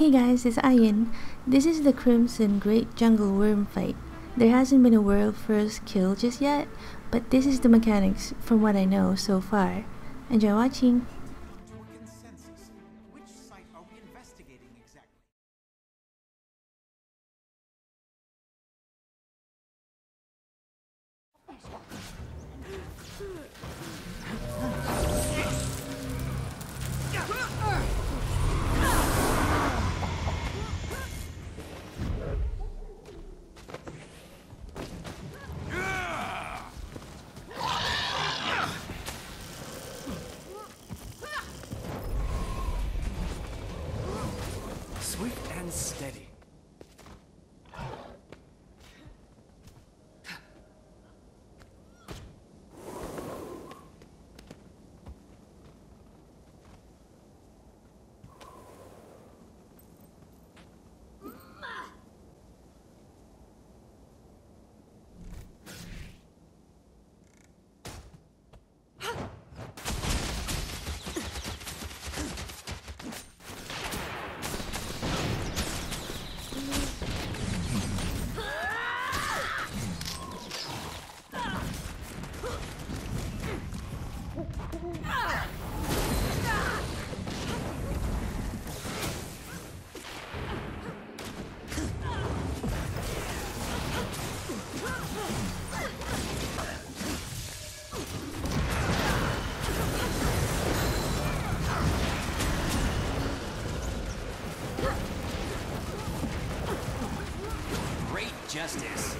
Hey guys, it's Ayin. This is the Crimson Great Jungle Wurm fight. There hasn't been a world first kill just yet, but this is the mechanics from what I know so far. Enjoy watching! And steady. Justice.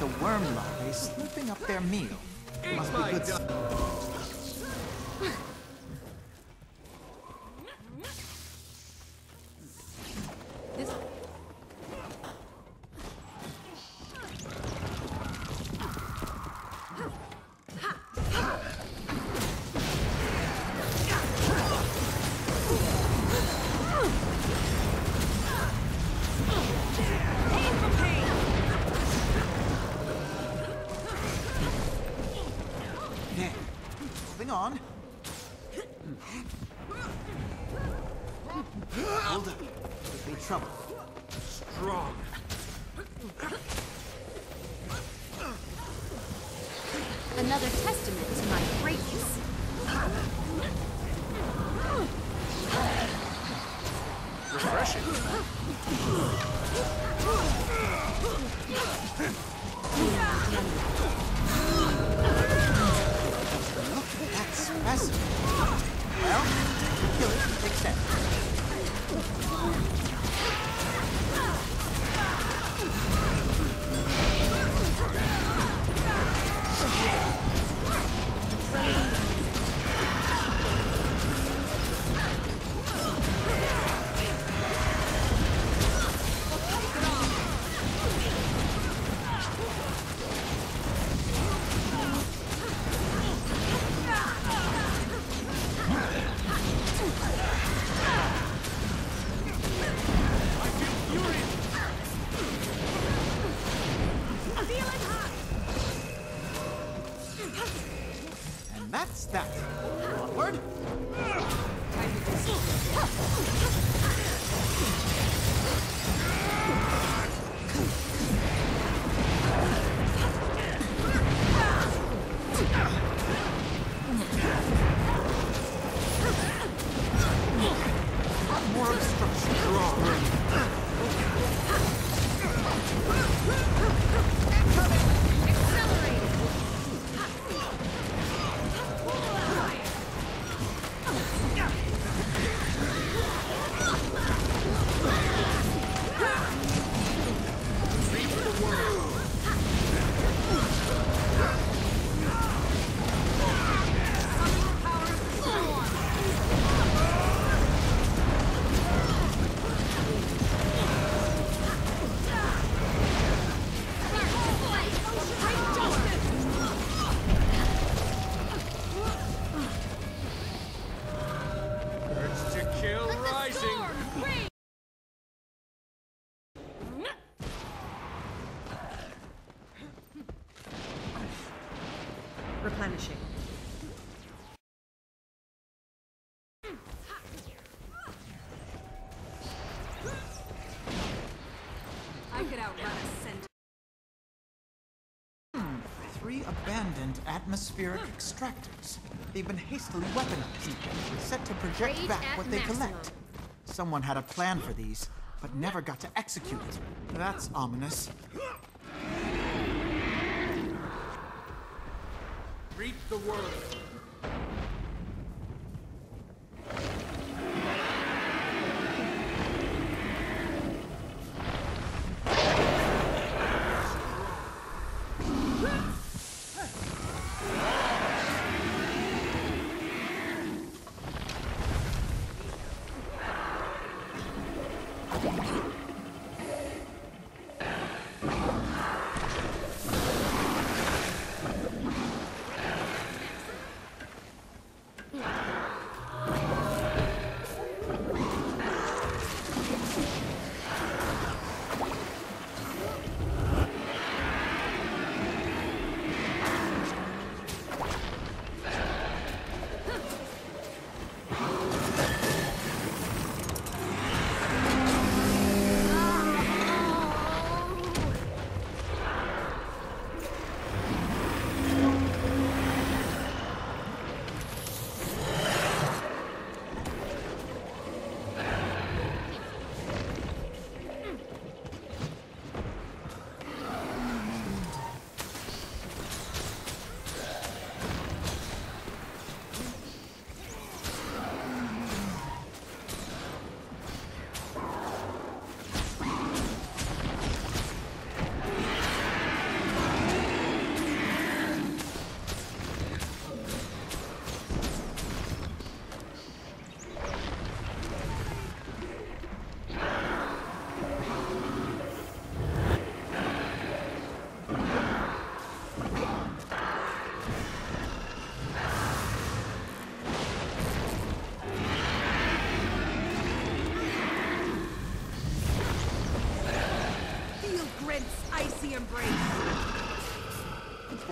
The wurm larvae slipping up their meal. Must be good. Another testament to my greatness. Refreshing. Look at that. Well, kill it and take that. Onward. More obstruction. Stronger. Abandoned atmospheric hmm. extractors. They've been hastily weaponized, set to project Rage back at what they maximum. collect. Someone had a plan for these, but never got to execute it. That's ominous. Reap the world.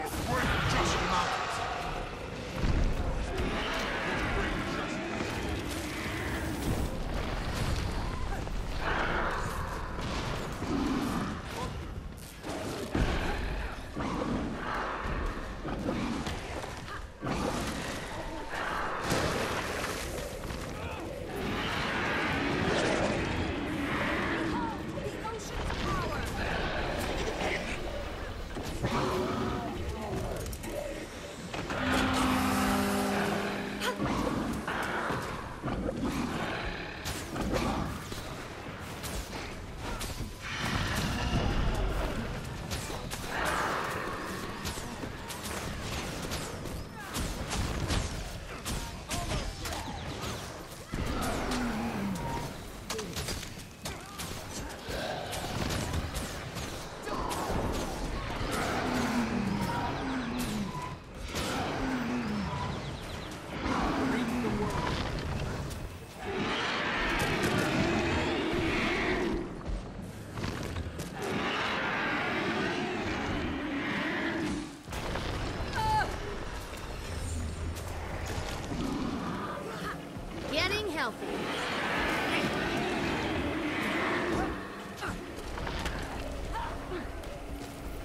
Just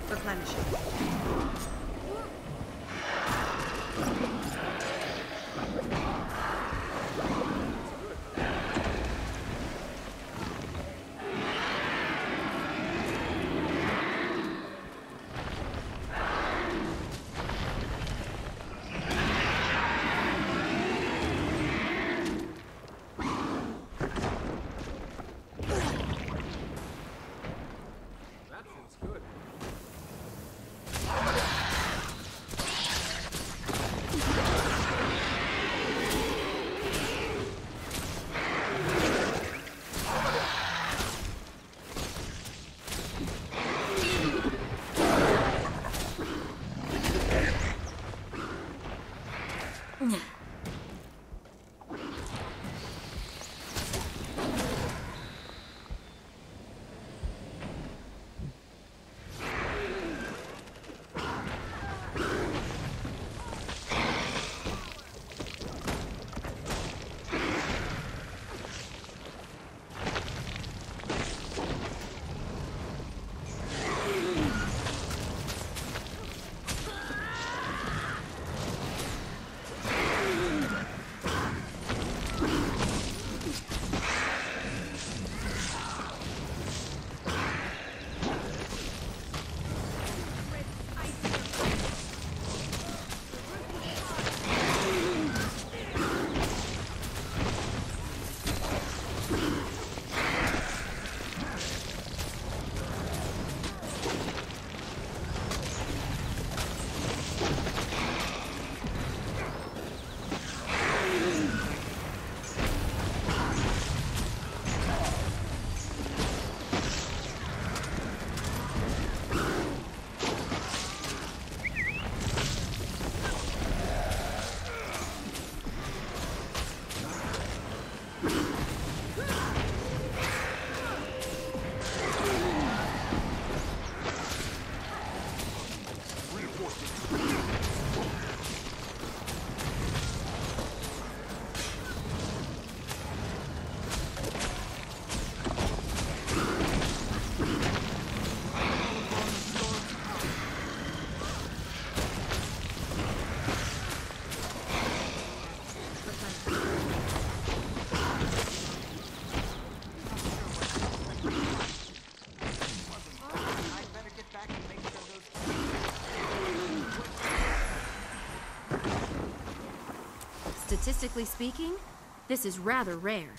Как нами сейчас. Statistically speaking, this is rather rare.